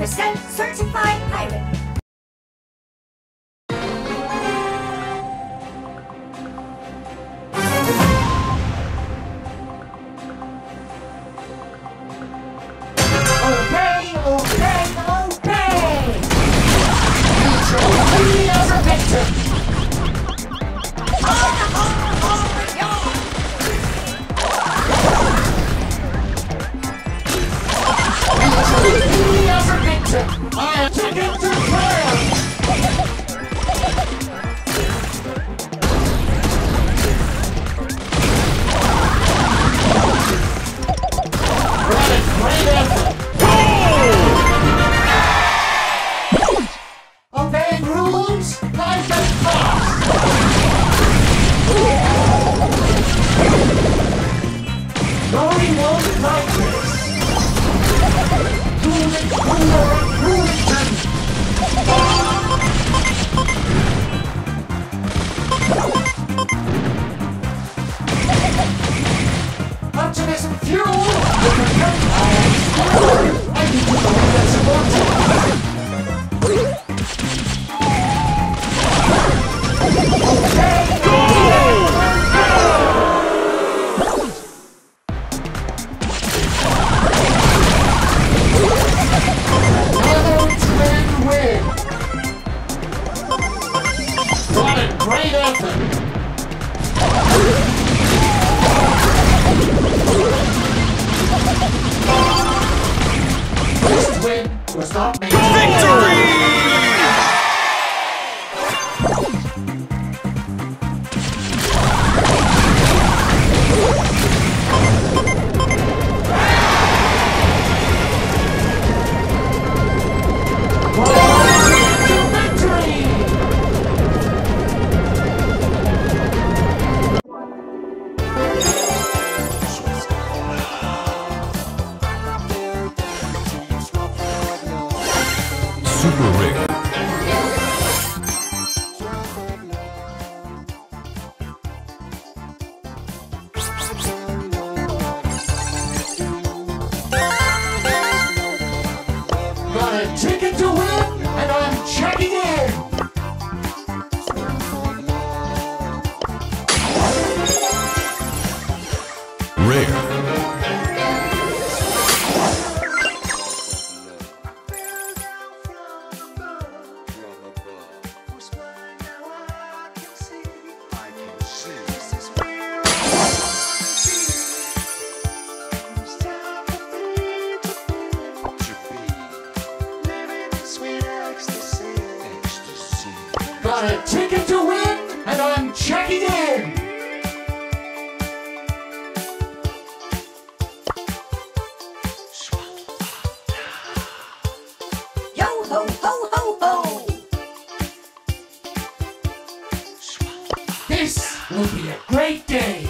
100% certified pirate. This win was not. Victory! got a ticket to win, and I'm checking in. Yo ho ho ho ho! This will be a great day.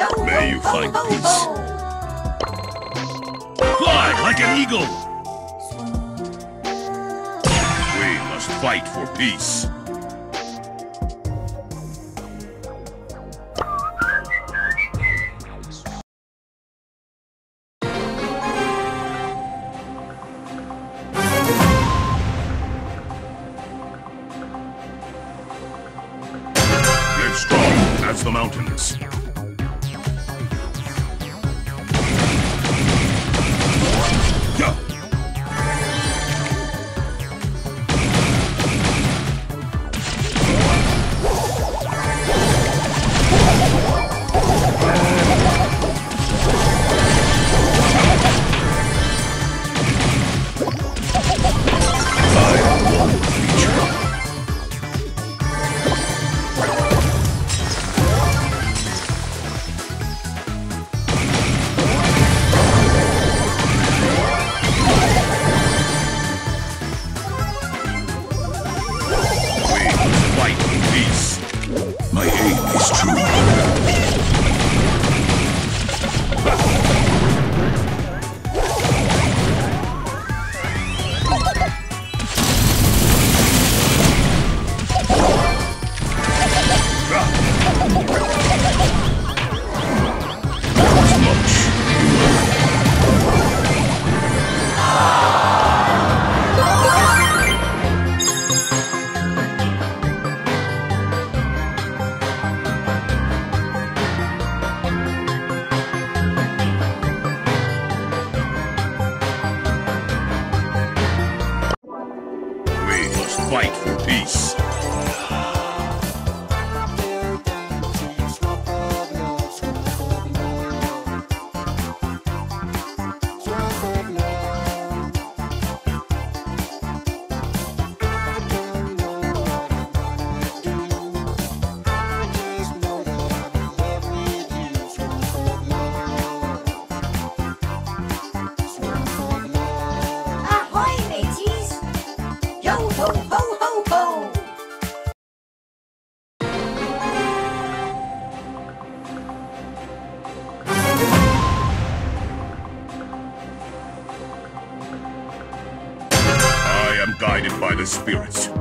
May you find peace. Fly like an eagle! We must fight for peace. Live strong as the mountains. Fight for peace. Guided by the spirits.